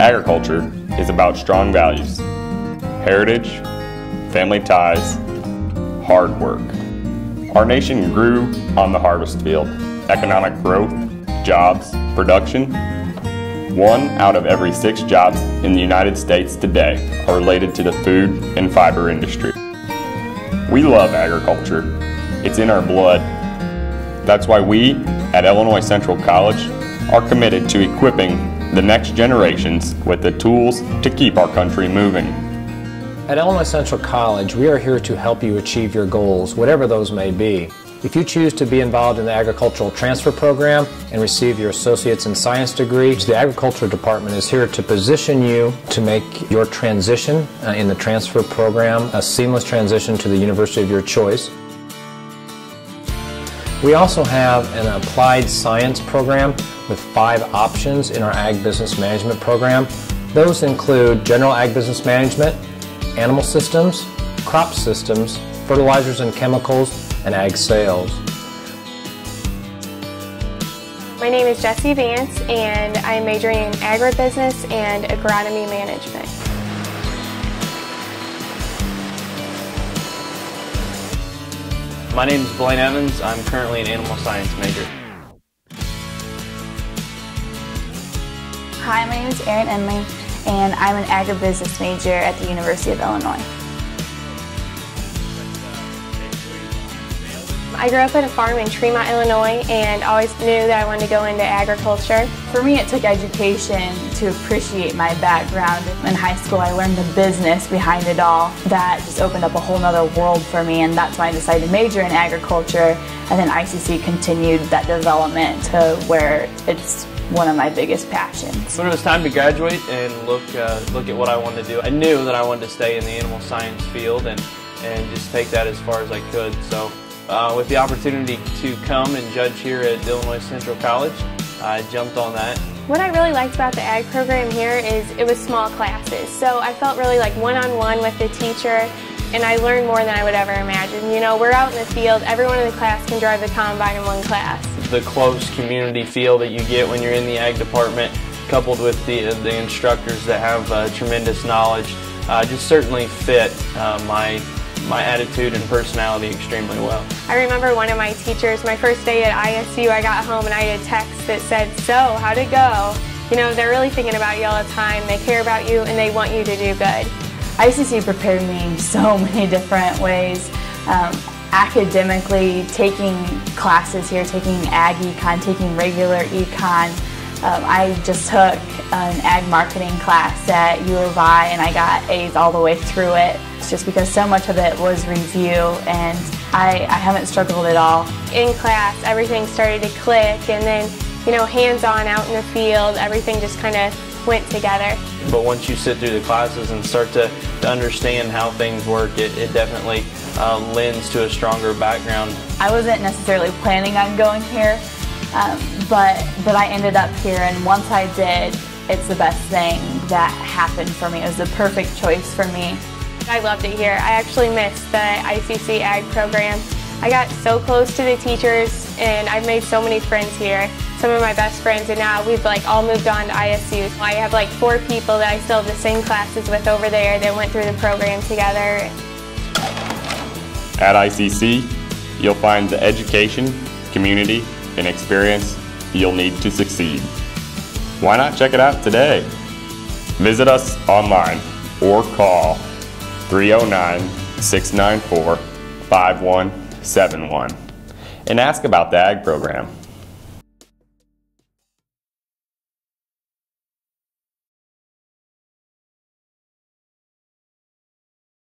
Agriculture is about strong values, heritage, family ties, hard work. Our nation grew on the harvest field. Economic growth, jobs, production. One out of every six jobs in the United States today are related to the food and fiber industry. We love agriculture. It's in our blood. That's why we at Illinois Central College are committed to equipping the next generations with the tools to keep our country moving. At Illinois Central College, we are here to help you achieve your goals, whatever those may be. If you choose to be involved in the Agricultural Transfer Program and receive your Associate's in Science degree, the Agriculture Department is here to position you to make your transition uh, in the transfer program a seamless transition to the university of your choice. We also have an applied science program with five options in our Ag Business Management program. Those include General Ag Business Management, Animal Systems, Crop Systems, Fertilizers and Chemicals, and ag sales. My name is Jessie Vance and I'm majoring in agribusiness and agronomy management. My name is Blaine Evans. I'm currently an animal science major. Hi, my name is Erin Enley and I'm an agribusiness major at the University of Illinois. I grew up at a farm in Tremont, Illinois, and always knew that I wanted to go into agriculture. For me, it took education to appreciate my background. In high school, I learned the business behind it all. That just opened up a whole other world for me, and that's why I decided to major in agriculture. And then ICC continued that development to where it's one of my biggest passions. When it was time to graduate and look uh, look at what I wanted to do, I knew that I wanted to stay in the animal science field and and just take that as far as I could. So uh, with the opportunity to come and judge here at Illinois Central College, I jumped on that. What I really liked about the ag program here is it was small classes. So I felt really like one-on-one -on -one with the teacher and I learned more than I would ever imagine. You know, we're out in the field, everyone in the class can drive the combine in one class. The close community feel that you get when you're in the ag department, coupled with the, the instructors that have uh, tremendous knowledge, uh, just certainly fit uh, my my attitude and personality extremely well. I remember one of my teachers, my first day at ISU, I got home and I had a text that said, so, how'd it go? You know, they're really thinking about you all the time. They care about you and they want you to do good. ICC prepared me in so many different ways. Um, academically, taking classes here, taking ag econ, taking regular econ. Um, I just took an ag marketing class at U of I and I got A's all the way through it just because so much of it was review and I, I haven't struggled at all. In class, everything started to click and then, you know, hands-on out in the field, everything just kind of went together. But once you sit through the classes and start to, to understand how things work, it, it definitely uh, lends to a stronger background. I wasn't necessarily planning on going here, um, but, but I ended up here and once I did, it's the best thing that happened for me. It was the perfect choice for me. I loved it here. I actually missed the ICC Ag program. I got so close to the teachers and I've made so many friends here. Some of my best friends and now we've like all moved on to ISU. I have like four people that I still have the same classes with over there that went through the program together. At ICC, you'll find the education, community, and experience you'll need to succeed. Why not check it out today? Visit us online or call 309 694 5171 and ask about the ag program.